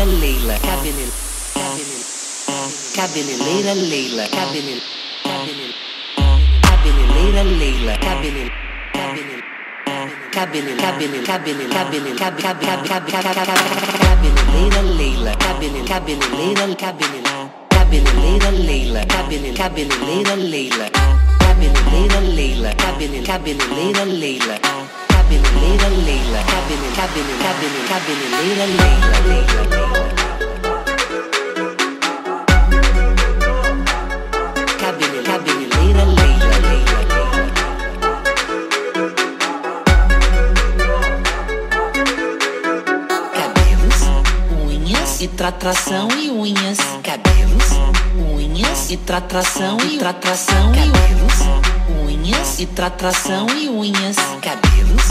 Cabineleira Leila. Cabineleira. Cabineleira Leila. Cabineleira. Leila. Cabineleira. Cabine, cabine, Leila, cabine, Leila, cabine, Leila, Leila, Leila, Leila, Leila, Leila, Leila. cabeleireira Leila. Cabele, cabele, cabele, cabeleireira Leila. Leila, Leila. Cabele, Leila. Leila. Cabelos, unhas e tratação e unhas. Cabelos, unhas e tratação e tratação e unhas e tratração e unhas, cabelos,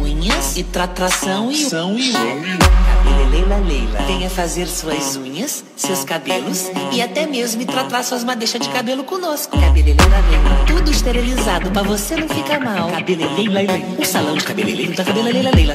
unhas e tratração e São e Cabeleleila Leila, venha fazer suas unhas, seus cabelos e até mesmo tratar suas madeixas de cabelo conosco. Cabeleleila Leila, tudo esterilizado pra você não ficar mal. Cabeleleila Leila, um salão de cabeleireiro da Cabeleleila Leila.